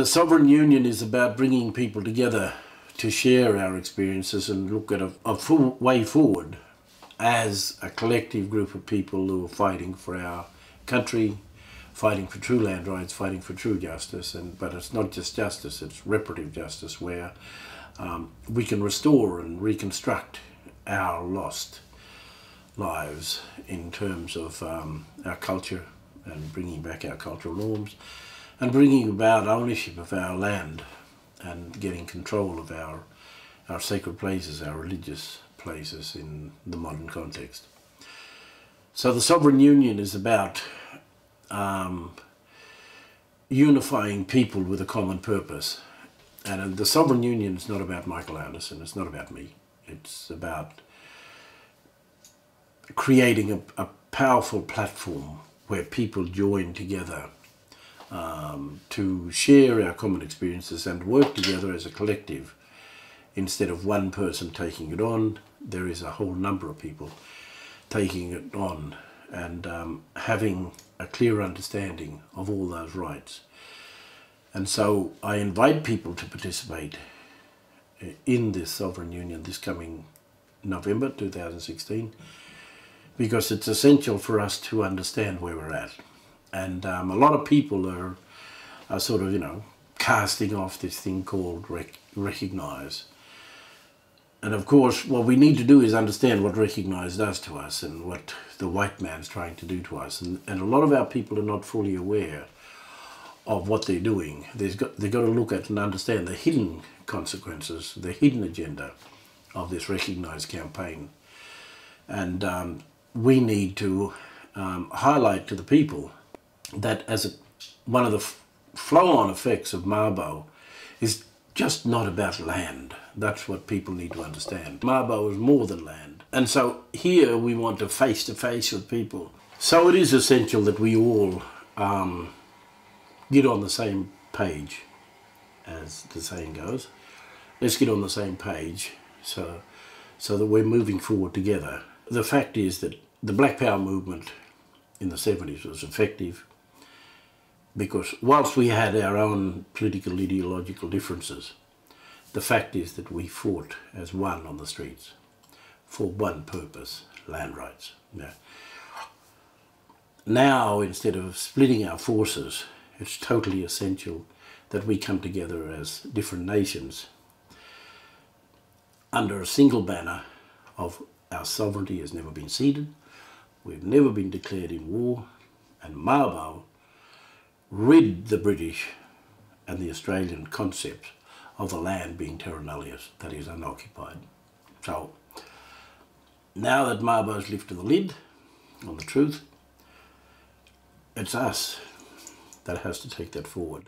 The Sovereign Union is about bringing people together to share our experiences and look at a, a full way forward as a collective group of people who are fighting for our country, fighting for true land rights, fighting for true justice. And but it's not just justice; it's reparative justice, where um, we can restore and reconstruct our lost lives in terms of um, our culture and bringing back our cultural norms and bringing about ownership of our land and getting control of our our sacred places, our religious places in the modern context. So the Sovereign Union is about um, unifying people with a common purpose. And the Sovereign Union is not about Michael Anderson, it's not about me. It's about creating a, a powerful platform where people join together um, to share our common experiences and work together as a collective. Instead of one person taking it on, there is a whole number of people taking it on and um, having a clear understanding of all those rights. And so I invite people to participate uh, in this sovereign union this coming November 2016 because it's essential for us to understand where we're at. And um, a lot of people are, are sort of, you know, casting off this thing called rec recognise. And of course, what we need to do is understand what recognise does to us and what the white man's trying to do to us. And, and a lot of our people are not fully aware of what they're doing. They've got, they've got to look at and understand the hidden consequences, the hidden agenda of this recognise campaign. And um, we need to um, highlight to the people that as a, one of the flow-on effects of Mabo is just not about land. That's what people need to understand. Mabo is more than land. And so here we want to face-to-face -face with people. So it is essential that we all um, get on the same page, as the saying goes. Let's get on the same page so, so that we're moving forward together the fact is that the Black Power movement in the 70s was effective because whilst we had our own political ideological differences, the fact is that we fought as one on the streets for one purpose, land rights. Now, instead of splitting our forces, it's totally essential that we come together as different nations under a single banner of our sovereignty has never been ceded. We've never been declared in war. And Mabo rid the British and the Australian concept of the land being terra nullius, that is unoccupied. So now that Mabo's lifted the lid on the truth, it's us that has to take that forward.